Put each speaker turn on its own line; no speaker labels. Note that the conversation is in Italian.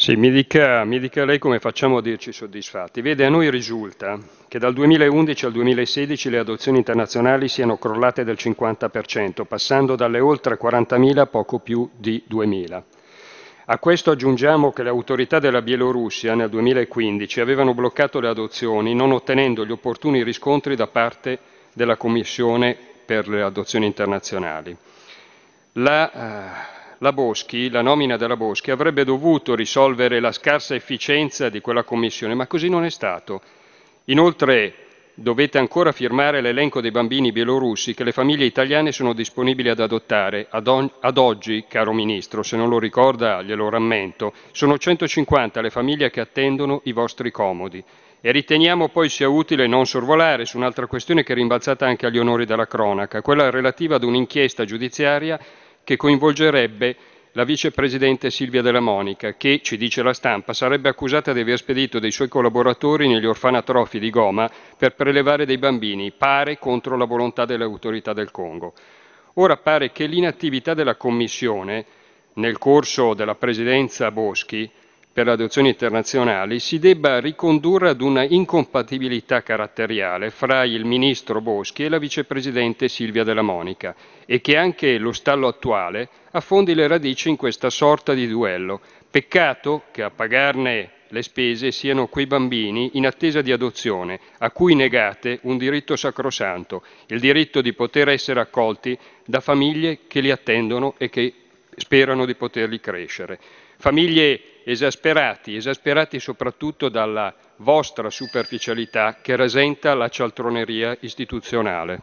Sì, mi dica, mi dica, lei come facciamo a dirci soddisfatti. Vede, a noi risulta che dal 2011 al 2016 le adozioni internazionali siano crollate del 50%, passando dalle oltre 40.000 a poco più di 2.000. A questo aggiungiamo che le autorità della Bielorussia nel 2015 avevano bloccato le adozioni non ottenendo gli opportuni riscontri da parte della Commissione per le adozioni internazionali. La, eh, la Boschi, la nomina della Boschi, avrebbe dovuto risolvere la scarsa efficienza di quella commissione, ma così non è stato. Inoltre dovete ancora firmare l'elenco dei bambini bielorussi che le famiglie italiane sono disponibili ad adottare. Ad, on- ad, oggi, caro Ministro, se non lo ricorda glielo rammento, sono 150 le famiglie che attendono i vostri comodi. E riteniamo poi sia utile non sorvolare su un'altra questione che è rimbalzata anche agli onori della cronaca, quella relativa ad un'inchiesta giudiziaria che coinvolgerebbe la vicepresidente Silvia Della Monica, che, ci dice la stampa, sarebbe accusata di aver spedito dei suoi collaboratori negli orfanatrofi di Goma per prelevare dei bambini, pare contro la volontà delle autorità del Congo. Ora pare che l'inattività della Commissione, nel corso della presidenza Boschi, per le adozioni internazionali si debba ricondurre ad una incompatibilità caratteriale fra il ministro Boschi e la vicepresidente Silvia Della Monica e che anche lo stallo attuale affondi le radici in questa sorta di duello. Peccato che a pagarne le spese siano quei bambini in attesa di adozione, a cui negate un diritto sacrosanto, il diritto di poter essere accolti da famiglie che li attendono e che sperano di poterli crescere. Famiglie esasperati, esasperati soprattutto dalla vostra superficialità che rasenta la cialtroneria istituzionale.